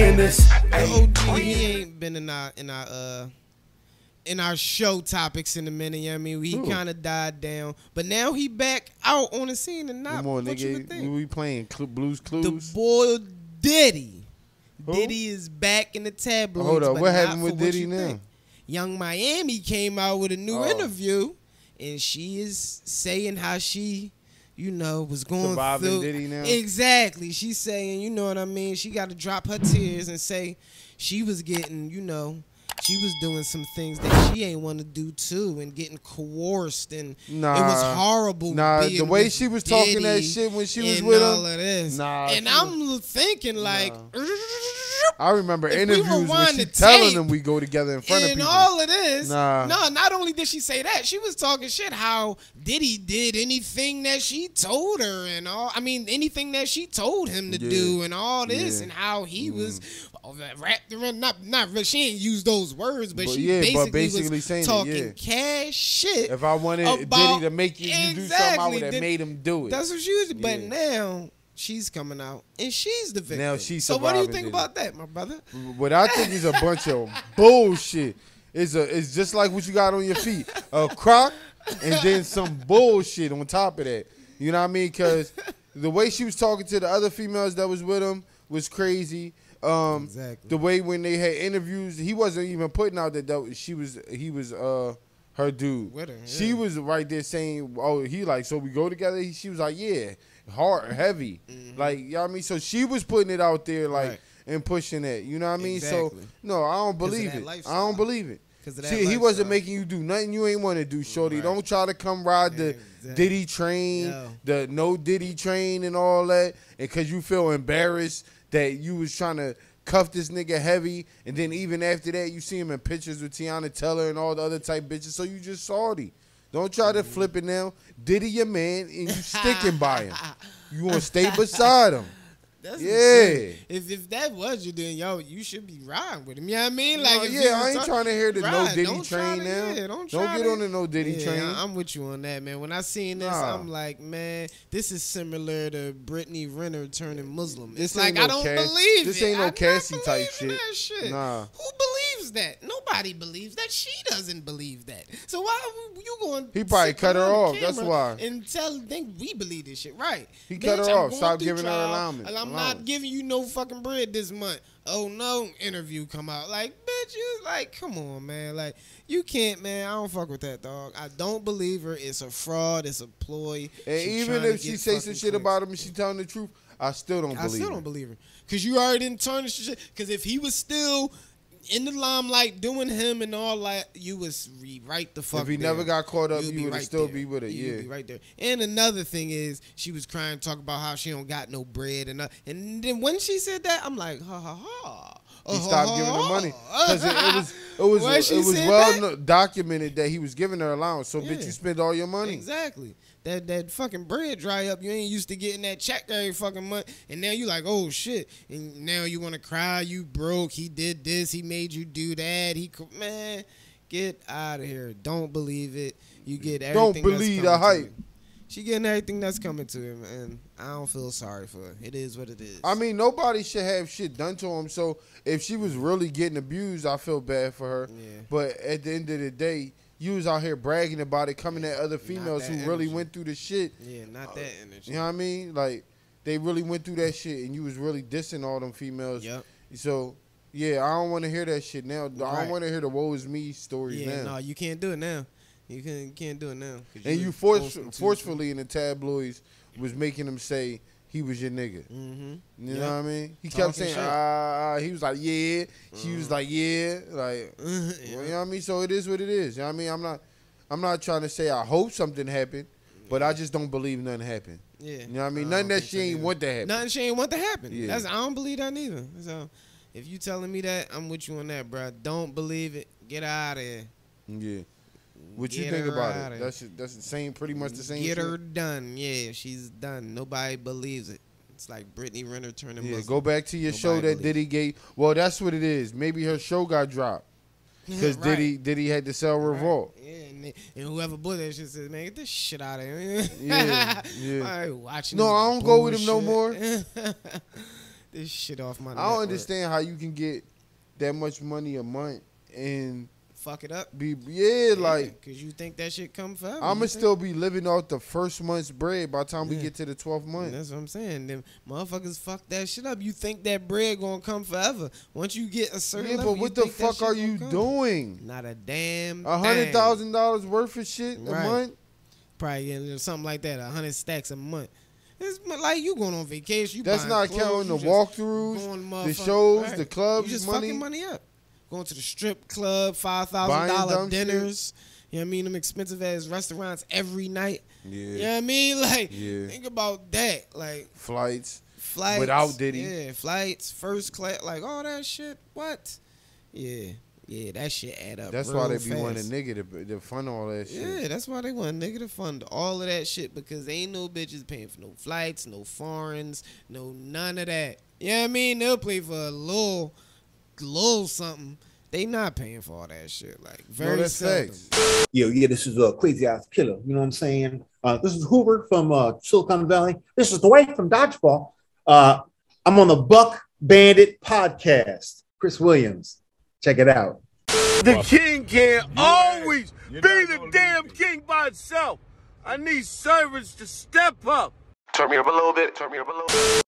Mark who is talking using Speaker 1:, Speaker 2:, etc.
Speaker 1: in this.
Speaker 2: The OG, he ain't been in our in our uh in our show topics in a minute. You know I mean, he kind of died down, but now he back out on the scene and not
Speaker 3: Come on,
Speaker 2: what
Speaker 3: nigga.
Speaker 2: would think.
Speaker 3: We playing Cl- Blues
Speaker 2: The boy Diddy.
Speaker 3: Who?
Speaker 2: Diddy is back in the tabloids.
Speaker 3: Hold up, what happened with Diddy
Speaker 2: you
Speaker 3: now?
Speaker 2: think. Yung Miami came out with a new
Speaker 3: Oh.
Speaker 2: interview, and she is saying how she, you know, was going
Speaker 3: Surviving
Speaker 2: through.
Speaker 3: Diddy now?
Speaker 2: Exactly. She's saying, you know what I mean. She got to drop her tears and say she was getting, you know. She was doing some things that she ain't want to do too, and getting coerced, and it was horrible.
Speaker 3: Nah,
Speaker 2: being
Speaker 3: the way she was talking that shit when she was with
Speaker 2: all
Speaker 3: him,
Speaker 2: of this.
Speaker 3: nah,
Speaker 2: and I'm thinking like,
Speaker 3: I remember
Speaker 2: If we
Speaker 3: interviews when
Speaker 2: rewind
Speaker 3: she telling them we go together in front of people.
Speaker 2: and all of this,
Speaker 3: Nah.
Speaker 2: no, not only did she say that, she was talking shit how Diddy did anything that she told her and all. I mean, anything that she told him to
Speaker 3: Yeah.
Speaker 2: do and all this,
Speaker 3: Yeah.
Speaker 2: And how he mm-hmm. was oh, wrapped around. Not, not she ain't used those words, but,
Speaker 3: But
Speaker 2: she
Speaker 3: yeah,
Speaker 2: basically,
Speaker 3: but basically
Speaker 2: was
Speaker 3: saying it,
Speaker 2: talking
Speaker 3: yeah.
Speaker 2: cash shit.
Speaker 3: if I wanted Diddy to make you, you do something, I would have made him do it.
Speaker 2: That's what she was. But now she's coming out and she's the victim.
Speaker 3: Now she's
Speaker 2: so. What do you think about that, my brother?
Speaker 3: What I think is a bunch of bullshit. It's a it's just like what you got on your feet. A crock and then some bullshit on top of that. You know what I mean? Cause the way she was talking to the other females that was with him was crazy. Um
Speaker 2: Exactly.
Speaker 3: the way when they had interviews, he wasn't even putting out that, that she was he was uh her dude.
Speaker 2: With her,
Speaker 3: She was right there saying, "Oh, he like so we go together." She was like, "Yeah, hard, heavy." Like, you know what I mean? So she was putting it out there like
Speaker 2: Mm-hmm. Right.
Speaker 3: and pushing it. You know what I mean? So no, I don't believe it. I don't believe it.
Speaker 2: 'Cause of that
Speaker 3: See, he wasn't making you do nothing you ain't want to do, shorty.
Speaker 2: Right.
Speaker 3: Don't try to come ride the
Speaker 2: Exactly.
Speaker 3: Diddy train,
Speaker 2: No.
Speaker 3: the no Diddy train, and all that, and cause you feel embarrassed that you was trying to cuff this nigga heavy, and then even after that, you see him in pictures with Tiana Teller and all the other type bitches. So you just salty. Don't try to flip it now. Diddy your man, and you sticking by him. You want to stay beside him.
Speaker 2: That's
Speaker 3: Yeah.
Speaker 2: If if that was you, then yo, you should be riding with him. You know what I mean? Like,
Speaker 3: No, yeah, I ain't
Speaker 2: talk-
Speaker 3: trying to hear the no Diddy
Speaker 2: don't
Speaker 3: train
Speaker 2: to-
Speaker 3: now.
Speaker 2: yeah, don't
Speaker 3: don't get
Speaker 2: to-
Speaker 3: on the no Diddy
Speaker 2: Yeah,
Speaker 3: train.
Speaker 2: I'm with you on that, man. When I seen this,
Speaker 3: Nah.
Speaker 2: I'm like, man, this is similar to Brittany Renner turning Muslim.
Speaker 3: This
Speaker 2: It's like
Speaker 3: ain't
Speaker 2: I don't
Speaker 3: Cass-
Speaker 2: believe
Speaker 3: this
Speaker 2: it.
Speaker 3: ain't no Cassie type shit.
Speaker 2: Shit.
Speaker 3: Nah.
Speaker 2: Who believes that? Nobody believes that. She doesn't believe that. So why are you going?
Speaker 3: He probably cut her off, that's why.
Speaker 2: And tell think we believe this shit, right?
Speaker 3: He cut her
Speaker 2: I'm
Speaker 3: off. Stop giving her
Speaker 2: trial,
Speaker 3: allowance-
Speaker 2: And I'm
Speaker 3: allowance.
Speaker 2: not giving you no fucking bread this month. Oh no, interview come out. Like, bitch, you like, come on, man. Like, you can't, man. I don't fuck with that dog. I don't believe her. It's a fraud. It's a ploy.
Speaker 3: And
Speaker 2: She
Speaker 3: even if she say some shit
Speaker 2: clicks.
Speaker 3: about him and she telling the truth, I still don't
Speaker 2: I
Speaker 3: believe.
Speaker 2: still
Speaker 3: her.
Speaker 2: don't believe her. Cause you already didn't tarnish the shit. Cause if he was still in the limelight doing him and all that, you was re- right the fuck.
Speaker 3: If he
Speaker 2: there.
Speaker 3: never got caught up,
Speaker 2: You'd
Speaker 3: you would
Speaker 2: right
Speaker 3: still
Speaker 2: there.
Speaker 3: be with her. Yeah.
Speaker 2: be right there. And another thing is, she was crying, talk about how she don't got no bread and uh, and then when she said that, I'm like, ha ha ha.
Speaker 3: He
Speaker 2: Uh,
Speaker 3: stopped giving her money because it, it was it was
Speaker 2: she
Speaker 3: it was well no- documented that he was giving her allowance. So bitch, you spend all your money.
Speaker 2: Exactly. That that fucking bread dry up. You ain't used to getting that check every fucking month, and now you like, oh shit, and now you want to cry. You broke. He did this. He made you do that. He man, get out of here. Don't believe it. You get everything.
Speaker 3: Don't believe the hype.
Speaker 2: She getting everything that's coming to him, and I don't feel sorry for her. It is what it is.
Speaker 3: I mean, nobody should have shit done to him. So if she was really getting abused, I feel bad for her.
Speaker 2: Yeah.
Speaker 3: But at the end of the day, you was out here bragging about it, coming at other females who really went through the shit.
Speaker 2: yeah, not that uh, energy.
Speaker 3: You know what I mean? Like they really went through that shit, and you was really dissing all them females.
Speaker 2: Yep.
Speaker 3: So yeah, I don't want to hear that shit now. I don't want to hear the woe is me stories
Speaker 2: Yeah,
Speaker 3: now.
Speaker 2: no, you can't do it now. You can, can't do it now.
Speaker 3: and you force, forcefully in the tabloids was making them say he was your nigga.
Speaker 2: Mhm.
Speaker 3: You
Speaker 2: Yeah.
Speaker 3: know what I mean? He
Speaker 2: Talking
Speaker 3: kept saying.
Speaker 2: Mm-hmm.
Speaker 3: ah, he was like, yeah. She was like, yeah. Like,
Speaker 2: Yeah.
Speaker 3: you know what I mean? So it is what it is. You know what I mean? I'm not, I'm not trying to say I hope something happened, but I just don't believe nothing happened.
Speaker 2: Yeah.
Speaker 3: You know what I mean?
Speaker 2: I
Speaker 3: Nothing that she ain't want to happen.
Speaker 2: Nothing she ain't want to happen.
Speaker 3: Yeah.
Speaker 2: That's I don't believe that neither. So if you telling me that, I'm with you on that, bro. Don't believe it. Get out of here.
Speaker 3: Yeah. What you think about it? That's that's the same, pretty much the same.
Speaker 2: Get
Speaker 3: shit?
Speaker 2: her done. Yeah, she's done. Nobody believes it. It's like Brittany Renner turning
Speaker 3: Yeah,
Speaker 2: Muslim.
Speaker 3: go back to your
Speaker 2: Nobody
Speaker 3: show that Diddy gave. Well, that's what it is. Maybe her show got dropped because
Speaker 2: Right.
Speaker 3: Diddy Diddy had to sell Revolt.
Speaker 2: Yeah, and, and whoever bought that shit says, man, get this shit out of here.
Speaker 3: Yeah, yeah.
Speaker 2: I ain't watching
Speaker 3: No, I don't go with him no
Speaker 2: more. this shit off my.
Speaker 3: I don't
Speaker 2: network.
Speaker 3: understand how you can get that much money a month and
Speaker 2: Fuck it up.
Speaker 3: be yeah, like
Speaker 2: cause you think that shit come forever.
Speaker 3: I'ma still be living off the first month's bread by the time we
Speaker 2: Yeah.
Speaker 3: get to the twelfth month.
Speaker 2: That's what I'm saying. Them motherfuckers fuck that shit up. You think that bread gonna come forever? Once you get a certain
Speaker 3: Yeah,
Speaker 2: level,
Speaker 3: but what the fuck are you
Speaker 2: come.
Speaker 3: doing?
Speaker 2: Not a damn.
Speaker 3: A hundred thousand dollars worth of shit a
Speaker 2: Right.
Speaker 3: month?
Speaker 2: Probably getting something like that. A hundred stacks a month. It's like you going on vacation. You
Speaker 3: That's not
Speaker 2: clothes,
Speaker 3: counting the walkthroughs, the shows,
Speaker 2: right.
Speaker 3: the clubs,
Speaker 2: You just
Speaker 3: money.
Speaker 2: fucking money up. Going to the strip club, five thousand dollar
Speaker 3: dumb shit.
Speaker 2: dinners. You know what I mean? Them expensive ass restaurants every night.
Speaker 3: Yeah.
Speaker 2: You know what I mean? Like,
Speaker 3: Yeah.
Speaker 2: think about that. Like,
Speaker 3: Flights.
Speaker 2: flights
Speaker 3: Without Diddy.
Speaker 2: Yeah, flights, first class, like all that shit. What? Yeah, yeah, that shit add up.
Speaker 3: That's why they be
Speaker 2: fast.
Speaker 3: wanting nigga to, to fund all that shit.
Speaker 2: Yeah, that's why they want nigga to fund all of that shit because ain't no bitches paying for no flights, no foreigns, no none of that. You know what I mean? They'll pay for a little, little something. They not paying for all that shit. Like very
Speaker 3: no, that's
Speaker 2: seldom.
Speaker 1: Yo, yeah, this is a uh, crazy ass killer. You know what I'm saying? Uh, this is Hoover from uh, Silicon Valley. This is Dwight from Dodgeball. Uh, I'm on the Buck Bandit podcast. Chris Williams, check it out.
Speaker 4: The king can't always be the damn king by itself. I need servants to step up.
Speaker 5: Turn me up a little bit. Turn me up a little bit.